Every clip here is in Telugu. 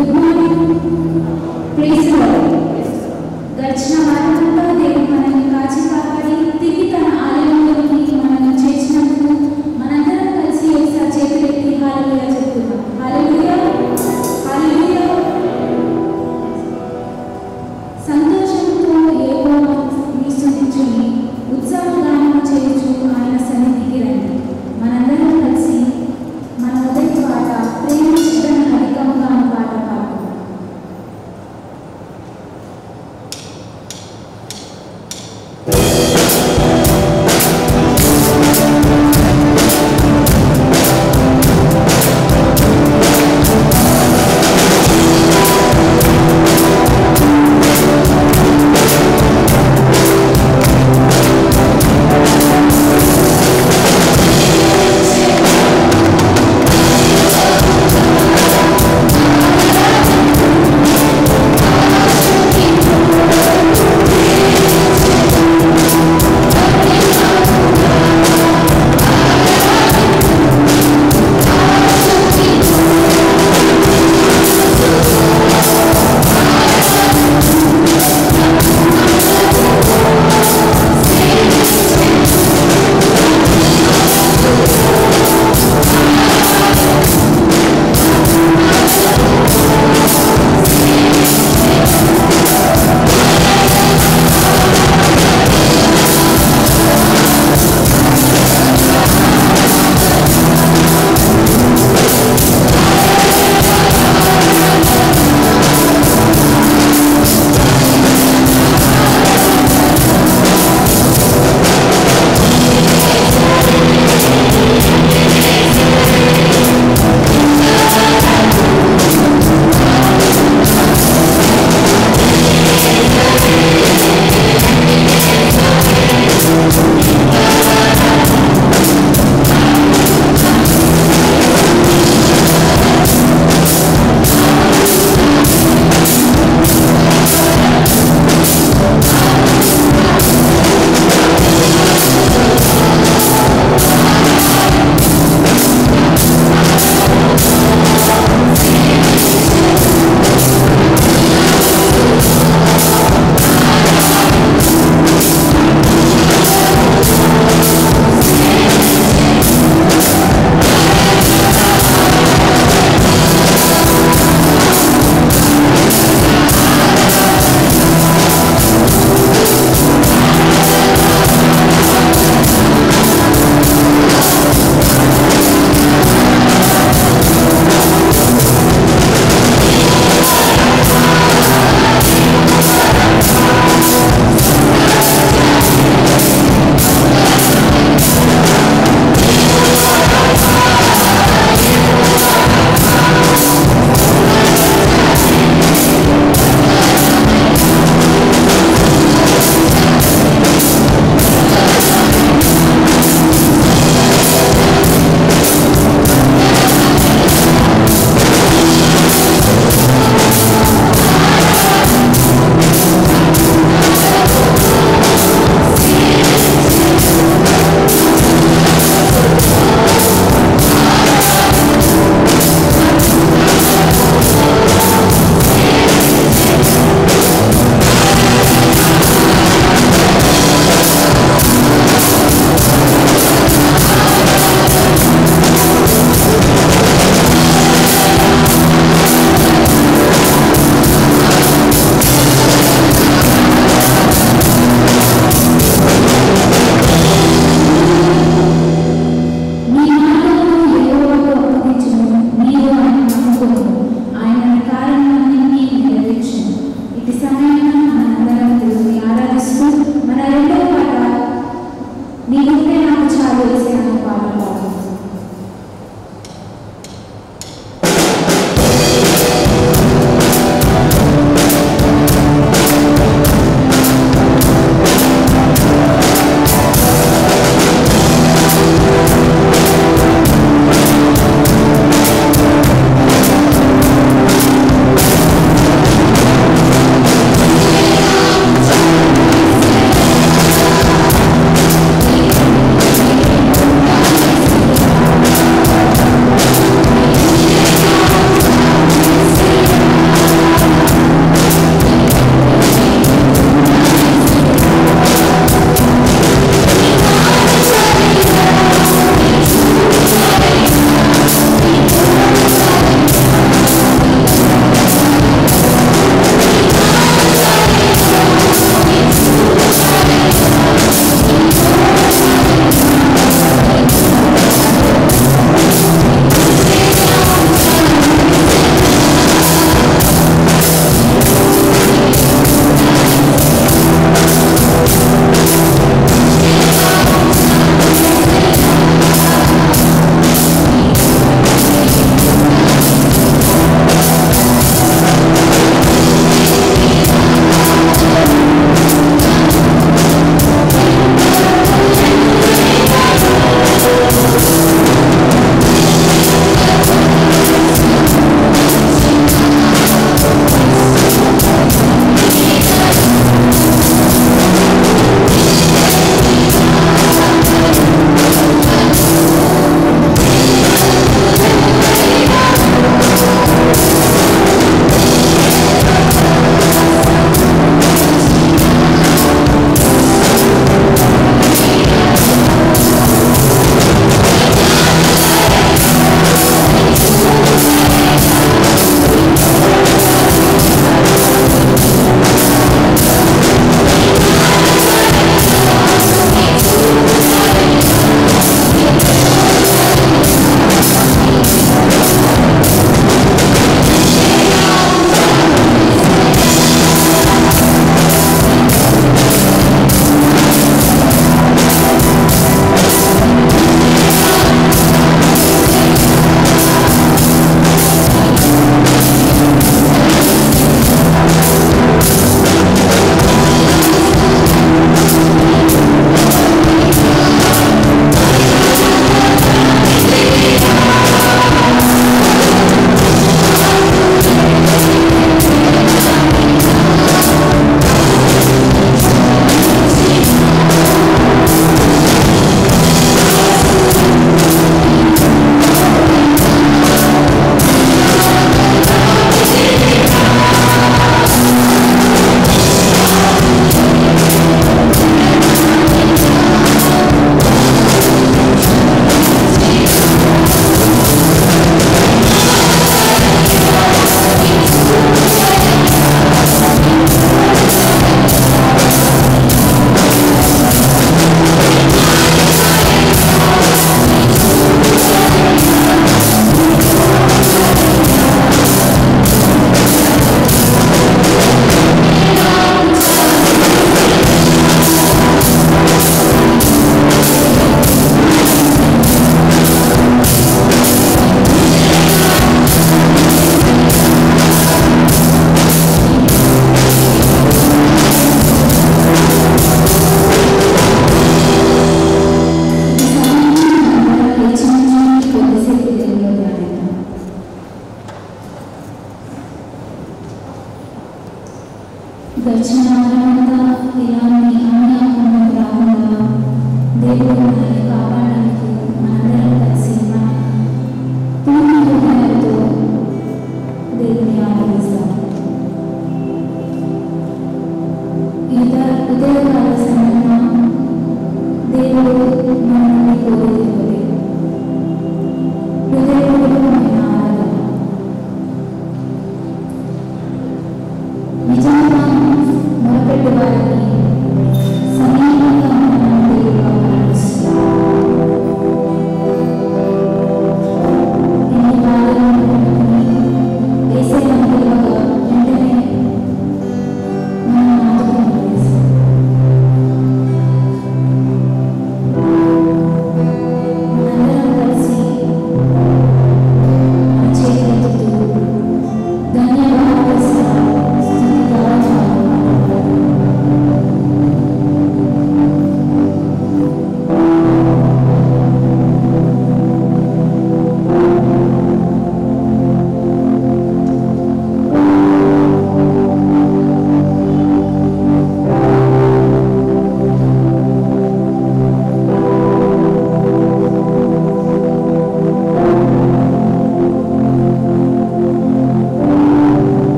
गुड मॉर्निंग प्रेस गर्जना मारा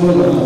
Позвольте.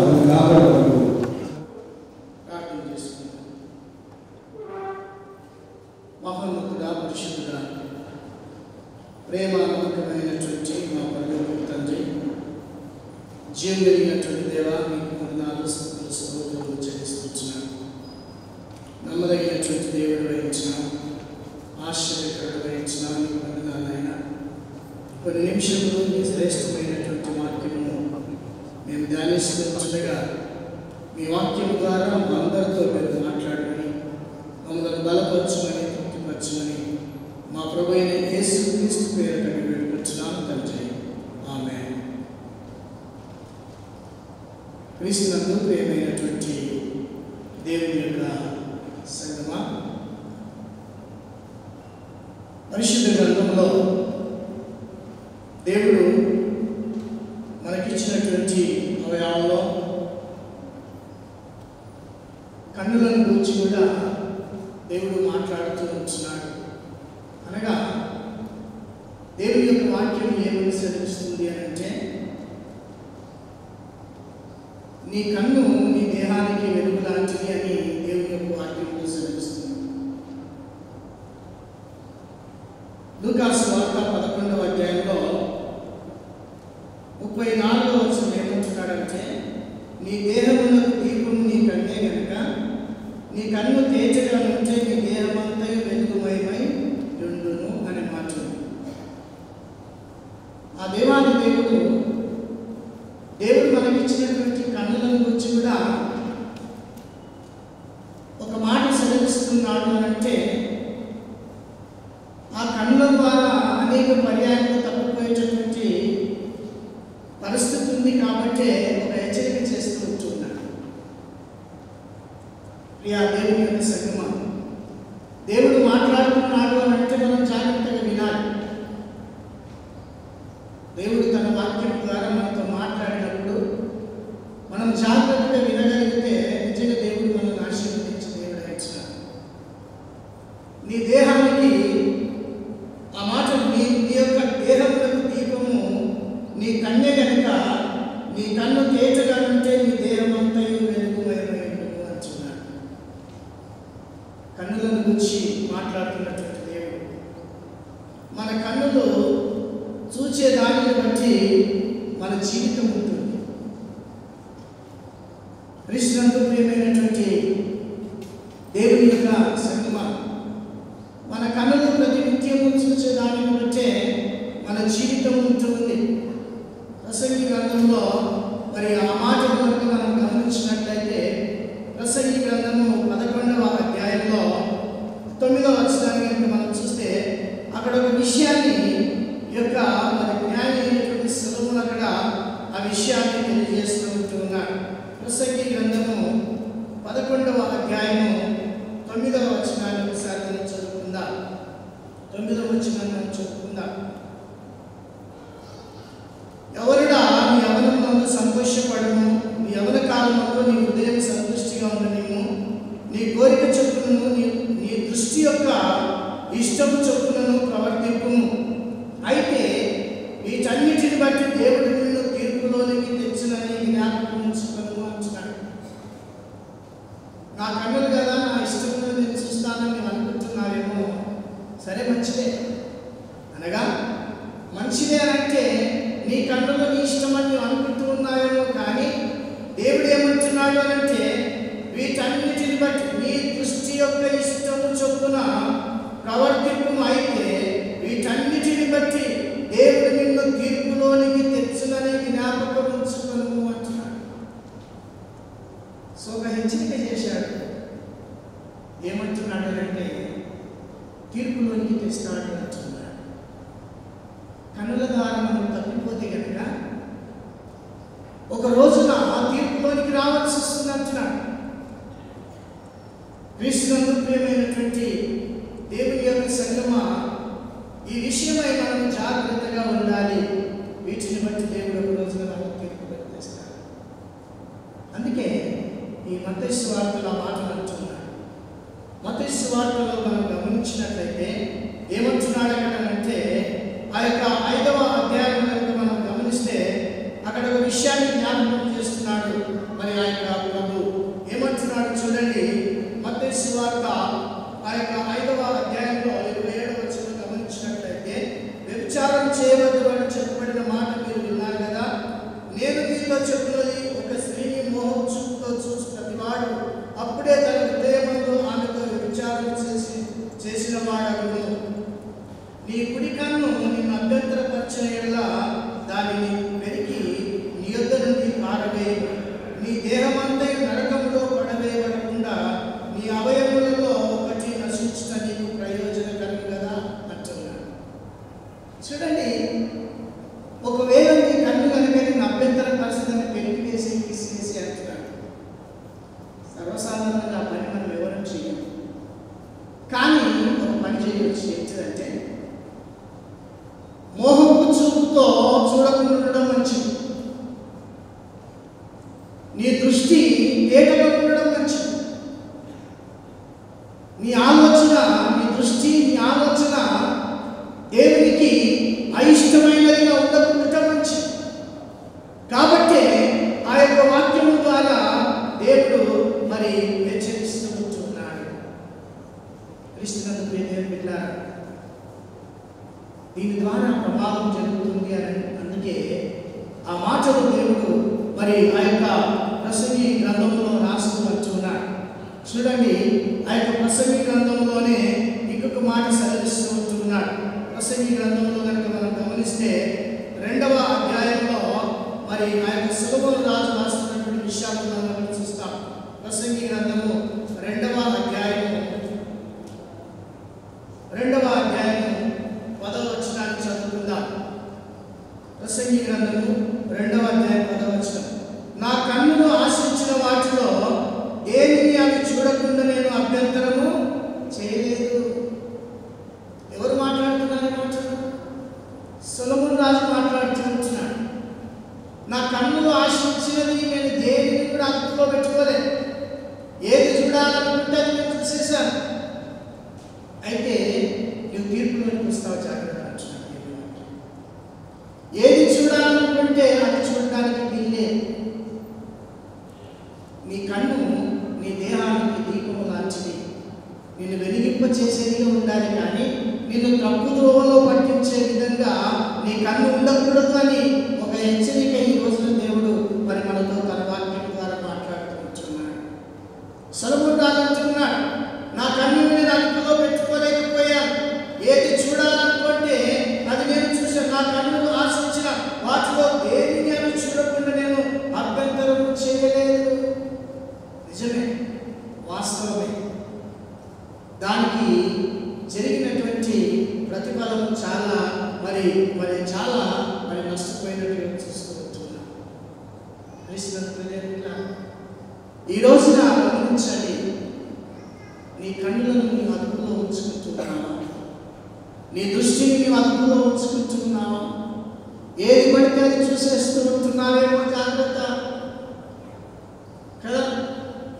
దేవాది దేవుడు దేవుడు మనకిచ్చినటువంటి కన్నులను గురించి కూడా ఒక మాట సెలవిస్తున్నాడు అంటే ఆ కన్నుల ద్వారా అనేక పర్యాయ చేయాలంటే వీటన్నిటిని బట్టి నీ దృష్టి యొక్క ఇష్టము చొప్పున ప్రవర్తింపు అయితే వీటన్నిటిని బట్టి దేవుడు నిన్ను తీర్పులోనికి తెచ్చునని జ్ఞాపకం ఉంచుకును అంటున్నాడు. సో ఒక హెచ్చరిక చేశాడు. ఏమంటున్నాడు అంటే తీర్పులోనికి తెస్తాడు అంటున్నాడు. ప్రమాదం జరుగుతుంది అని అందుకే ఆ మాటలు దేవుడు మరి ఆ యొక్క ప్రసంగి గ్రంథంలో రాసుకోవచ్చున్నాడు చూడండి ఆ యొక్క ప్రసంగి గ్రంథంలోనే ఇంకొక మాట సెలవిస్తూ ఉంటున్నాడు ప్రసంగి గ్రంథంలో కనుక మనం గమనిస్తే రెండవ అధ్యాయంలో మరి ఆ యొక్క సులభం రాజు రాస్తున్నటువంటి విషయాలు మనం చూస్తాం ప్రసంగి గ్రంథము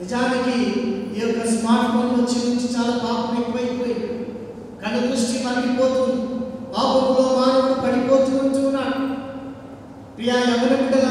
నిజానికి ఈ యొక్క స్మార్ట్ ఫోన్ వచ్చి నుంచి చాలా పాపం ఎక్కువైపోయి కళ్ళ దృష్టి మరిగిపోతుంది. పాపంలో మానవుడు పడిపోతూ ఉంటున్నాడు ప్రియా ఎవరి బిడ్డల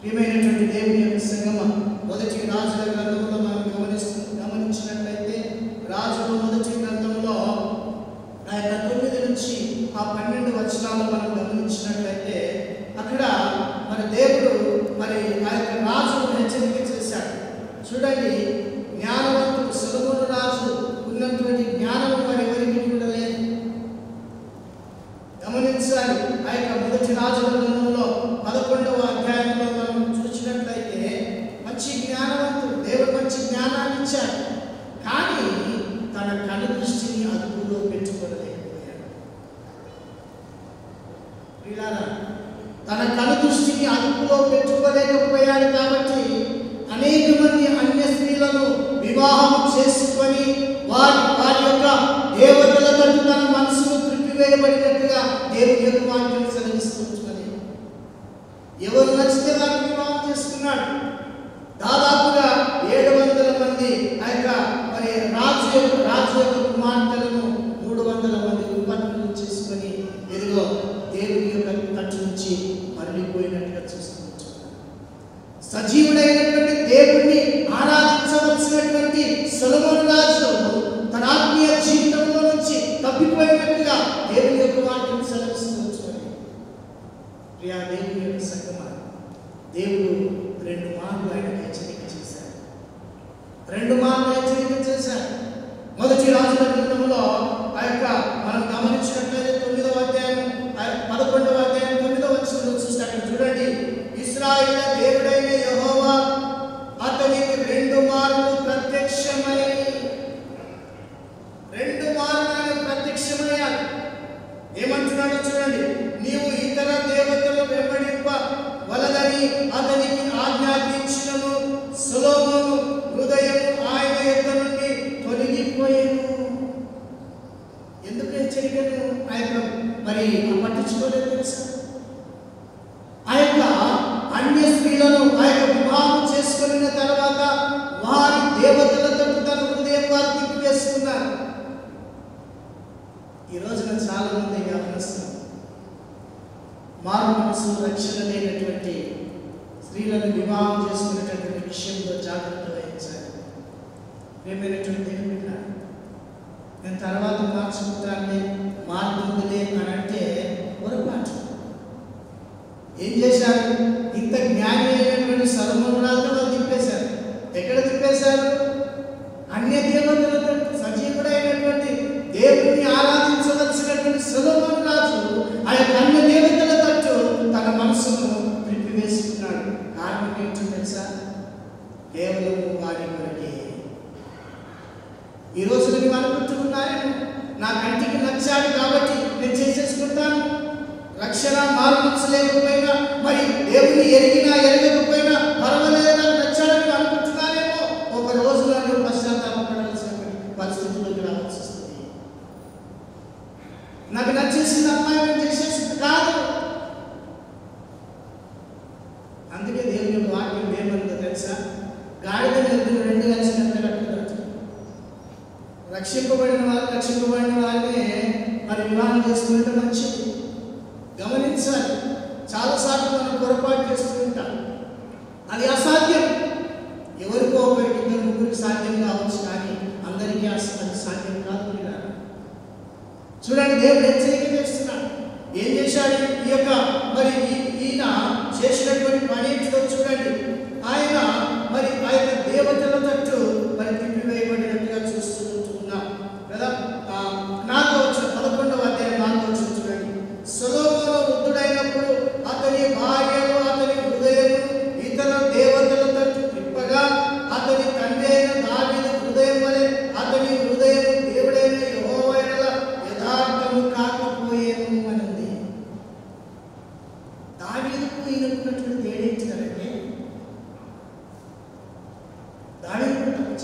ప్రియమైనటువంటి దేవుని యొక్క సంగమ. మొదటి రాజుల గ్రంథంలో మనం గమనిస్తు గమనించినట్లయితే నాలుగు దైవాగ్రస్తం మారు మనసు రక్షణ లేనటువంటి స్త్రీలను వివాహం చేసుకునేటటువంటి విషయంలో జాగ్రత్త వహించాలి. మేమైనటువంటి దేవుని నేను తర్వాత మార్చుకుంటాన్ని మారుతుందిలే అని అంటే పొరపాటు. ఏం చేశారు? ఇంత జ్ఞాని అయినటువంటి సర్వమురాలను వాళ్ళు తిప్పేశారు. ఎక్కడ తిప్పేశారు? అన్ని దేవతలతో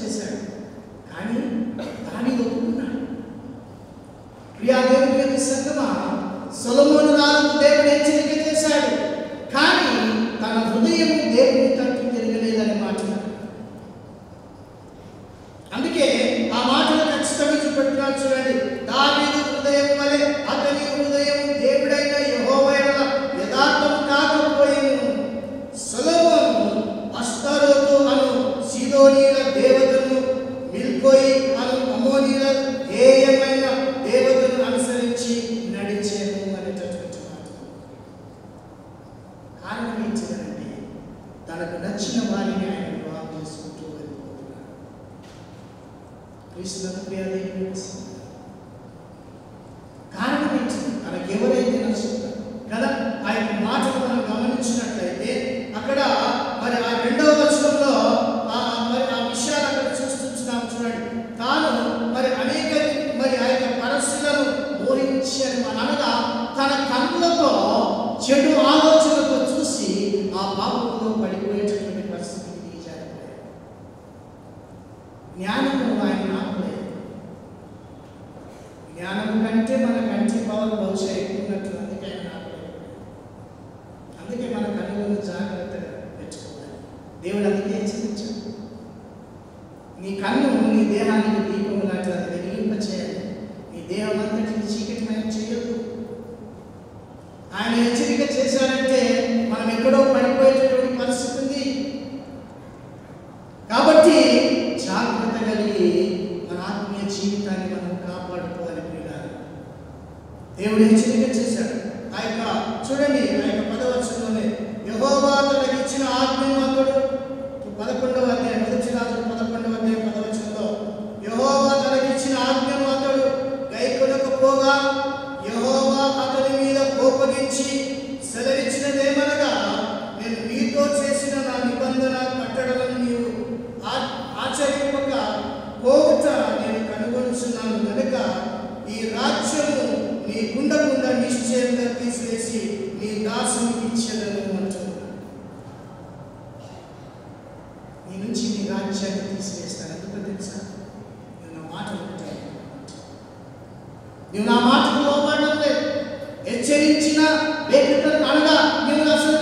చేశాడు. కానీ దాని ఒప్పుకున్నాడు. ప్రియా యొక్క సంగమ సొలమోను నాలుగు దేవుడు హెచ్చరిక రాజ్యము నీ గుండకుండా నిశ్చయంగా తీసివేసి నీ దాసునికి నీ నుంచి నీ రాజ్యాన్ని తీసివేస్తాను ఎందుకు తెలుసా? నేను నా మాట వింటాను నువ్వు నా మాటకు హెచ్చరించిన వ్యక్తులను అనగా నువ్వు అసలు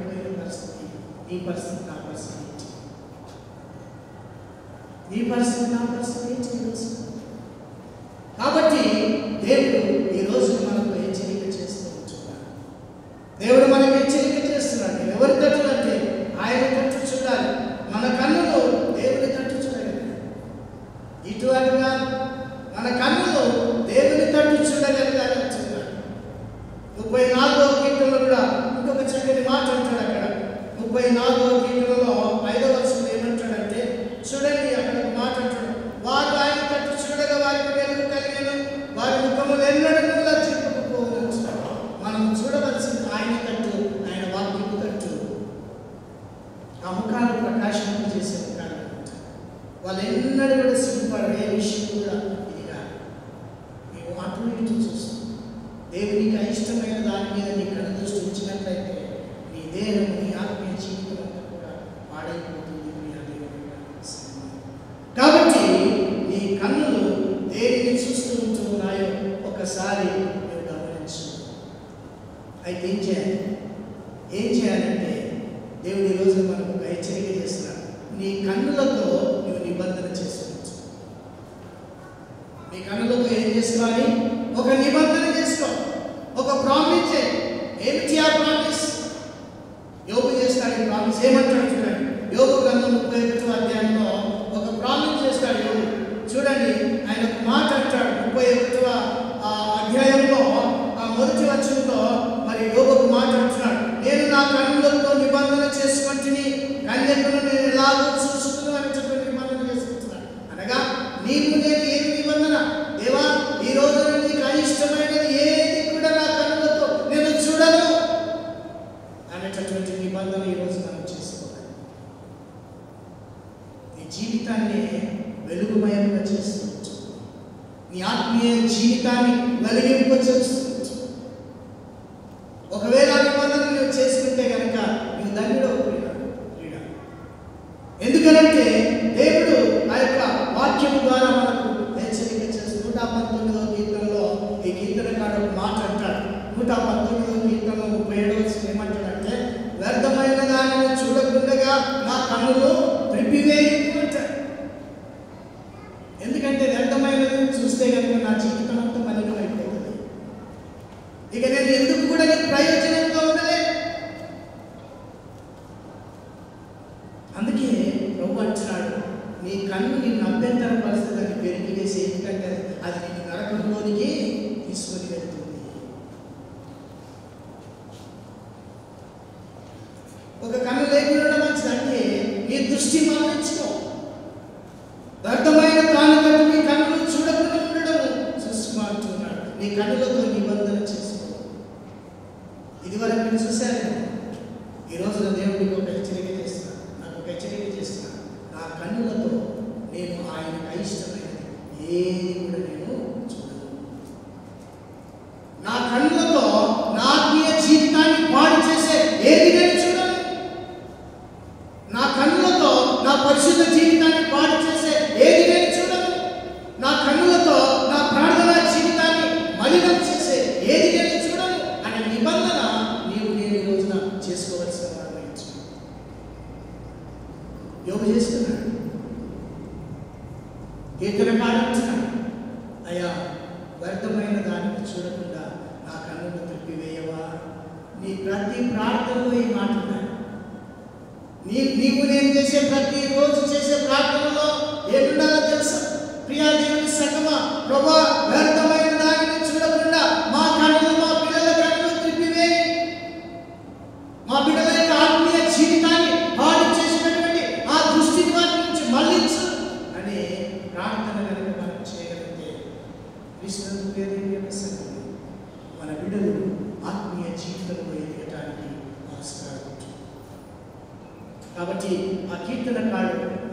పడిపోయిన పరిస్థితి నీ పరిస్థితి నా పరిస్థితి ఏంటి? నీ పరిస్థితి నా పరిస్థితి ఏంటి కాబట్టి దేవుడు ఈ రోజు మనకు హెచ్చరిక చేస్తున్నాడు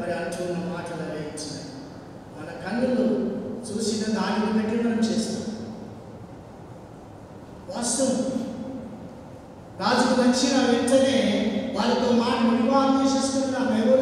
మరి అంటున్న మాటలు వేయించినాయి మన కన్నులు చూసిన దానిని బట్టి మనం చేస్తాం. వాస్తవం. రాజుకు వచ్చిన వెంటనే వాళ్ళతో మాట వివాహం చేసేసుకుంటున్నాం. ఎవరు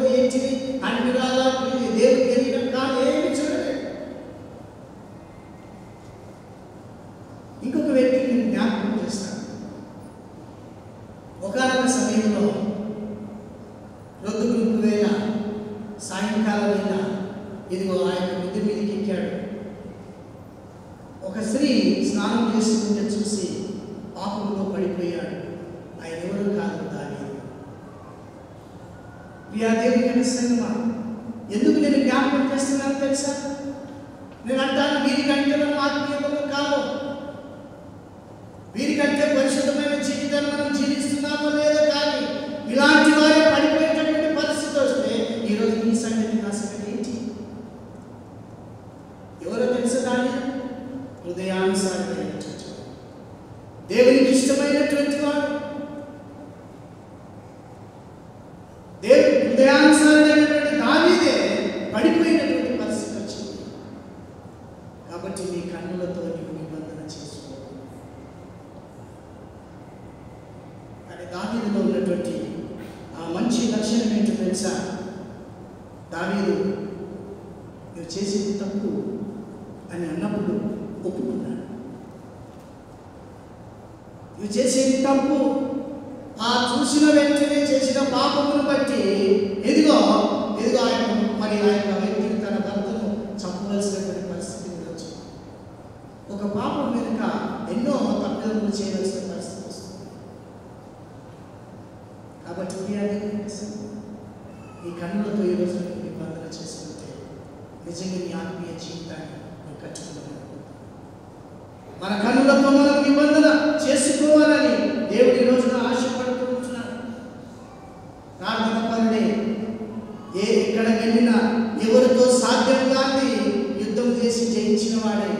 చేసి జయించిన వాడే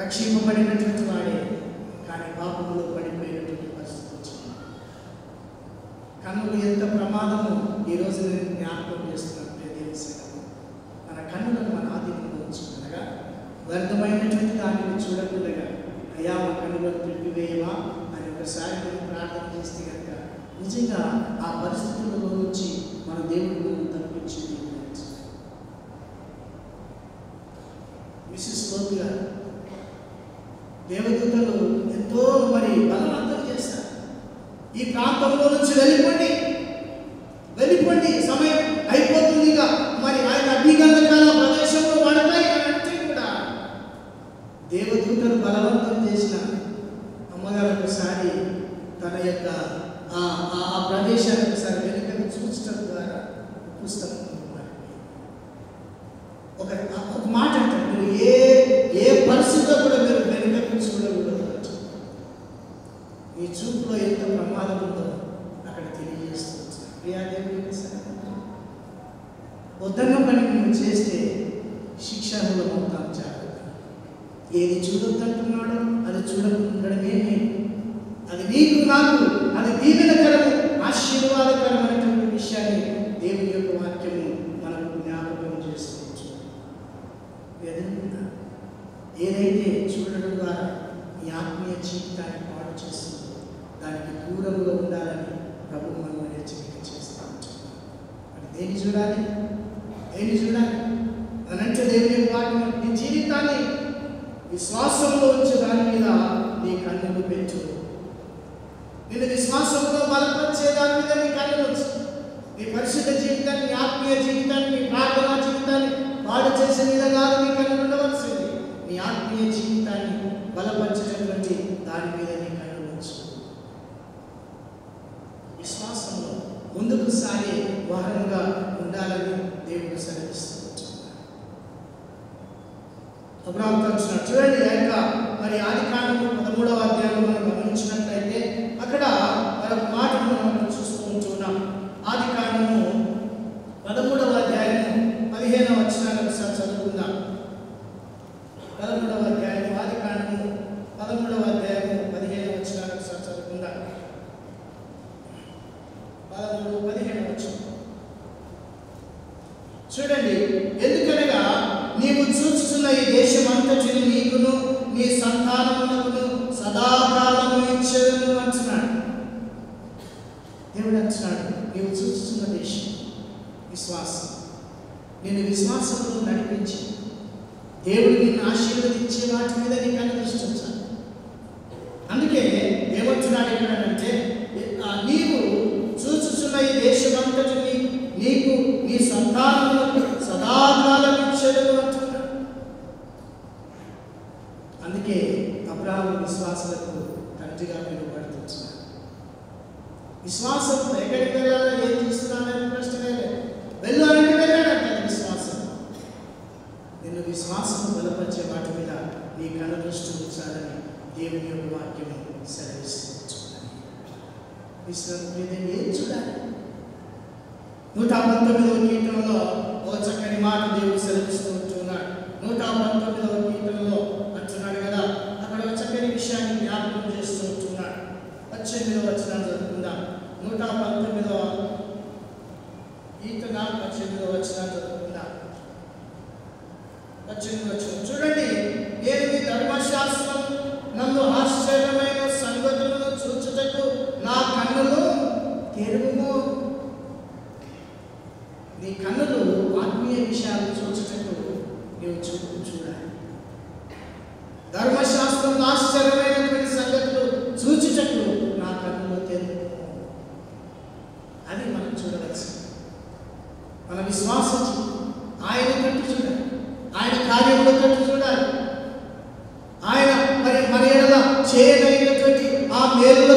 రక్షింపబడినటువంటి వాడే కానీ పాపంలో పడిపోయినటువంటి పరిస్థితి వచ్చింది. కన్నులు ఎంత ప్రమాదమో ఈరోజు నేను జ్ఞాపకం చేస్తున్నాను ప్రియ మన కన్నులను మన ఆధీనంలో ఉంచుకుండగా వ్యర్థమైనటువంటి దానిని చూడకుండా అయ్యా మా కన్నులను తిప్పివేయవా అని ఒకసారి నేను ప్రార్థన చేస్తే కనుక నిజంగా ఆ పరిస్థితుల్లో నుంచి మన దేవుడు తప్పించింది. విశిష్టంగా గారు దేవదూతలు ఎంతో మరి బలవంతం చేస్తారు. ఈ ప్రాంతంలో నుంచి వెళ్ళిపోండి. వెళ్ళిపోండి. సమయం అయిపోతుంది ఇక. మరి ఆయన అగ్నిగంధకాల ప్రదేశంలో పడతాయి అంటే కూడా దేవదూతలు బలవంతం చేసిన అమ్మగారు ఒకసారి తన యొక్క ఆ ఆ- ఒకసారి వెనుకకు చూచడం ద్వారా పుస్తకం మారిపోయింది. ఒక ఒక మీరు ఏ ఏ పరిస్థితిలో కూడా మీరు వెనుకకు ఈ మీ చూపులో ఎంత ప్రమాదం ఉందో అక్కడ తెలియజేస్తుంది ప్రియాదేవి పని మేము చేస్తే శిక్షార్హులం అవుతాం జాగ్రత్త. ఏది చూడొద్దంటున్నాడో అది చూడకుండడమే మేలు. అది నీకు నాకు అది దీవెనకరము ఆశీర్వాదకరమైనటువంటి విషయాన్ని దేవుని యొక్క వాక్యము మనకు జ్ఞాపకం చేస్తుంది ఎదురుకుండా ఏదైతే చూడడం ద్వారా ఈ ఆత్మీయ జీవితాన్ని పాడు చేస్తుందో దానికి దూరంగా ఉండాలని ప్రభు మనం హెచ్చరిక చేస్తూ మరి దేన్ని చూడాలి? దేన్ని చూడాలి? అనంటే దేవుని యొక్క నీ జీవితాన్ని విశ్వాసంలో ఉంచే దాని మీద నీ కన్నులు పెంచు నిన్ను విశ్వాసంలో బలపరిచే దాని మీద నీ కన్నులు ఉంచు. నీ పరిశుద్ధ జీవితాన్ని ఆత్మీయ జీవితాన్ని నీ ప్రార్థనా జీవితాన్ని పాడు చేసే విధంగా నీ కన్నులు ఉండవలసింది. నీ ఆత్మీయ జీవితాన్ని బలపరిచేటటువంటి దాని మీద నీ కళ్ళు ఉంచు విశ్వాసంలో ముందుకు సాగే వాహనంగా ఉండాలని దేవుడు సెలవిస్తూ అబ్రాహం చూడండి లేక మరి ఆది కాండము పదమూడవ అధ్యాయంలో మనం గమనించినట్లయితే అక్కడ మరొక మాట ఆ మేలుల